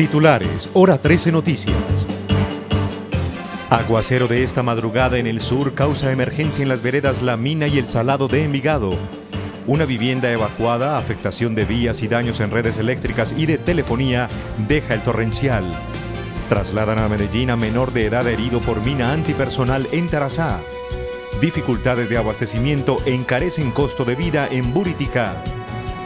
Titulares, hora 13 Noticias. Aguacero de esta madrugada en el sur causa emergencia en las veredas La Mina y el Salado de Envigado. Una vivienda evacuada, afectación de vías y daños en redes eléctricas y de telefonía deja el torrencial. Trasladan a Medellín a menor de edad herido por mina antipersonal en Tarazá. Dificultades de abastecimiento encarecen costo de vida en Buritica.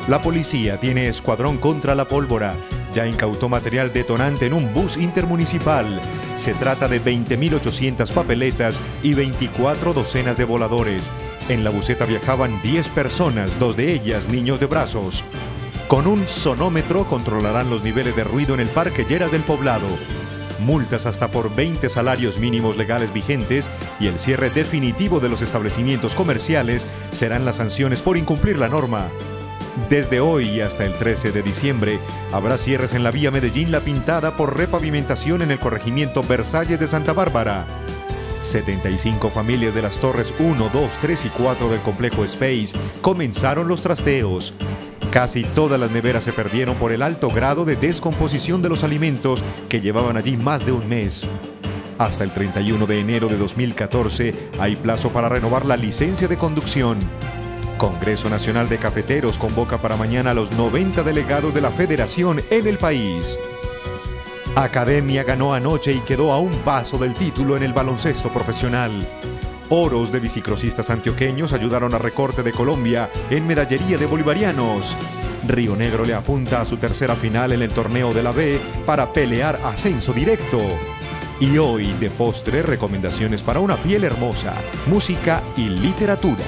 La policía tiene escuadrón contra la pólvora. Ya incautó material detonante en un bus intermunicipal. Se trata de 20.800 papeletas y 24 docenas de voladores. En la buseta viajaban 10 personas, dos de ellas niños de brazos. Con un sonómetro controlarán los niveles de ruido en el Parque Lleras del Poblado. Multas hasta por 20 salarios mínimos legales vigentes y el cierre definitivo de los establecimientos comerciales serán las sanciones por incumplir la norma. Desde hoy y hasta el 13 de diciembre habrá cierres en la vía Medellín La Pintada por repavimentación en el corregimiento Versalles de Santa Bárbara. 75 familias de las torres 1, 2, 3 y 4 del complejo Space comenzaron los trasteos. Casi todas las neveras se perdieron por el alto grado de descomposición de los alimentos que llevaban allí más de un mes. Hasta el 31 de enero de 2014 hay plazo para renovar la licencia de conducción. Congreso Nacional de Cafeteros convoca para mañana a los 90 delegados de la federación en el país. Academia ganó anoche y quedó a un paso del título en el baloncesto profesional. Oros de bicicrosistas antioqueños ayudaron a recorte de Colombia en medallería de bolivarianos. Río Negro le apunta a su tercera final en el torneo de la B para pelear ascenso directo. Y hoy, de postre, recomendaciones para una piel hermosa, música y literatura.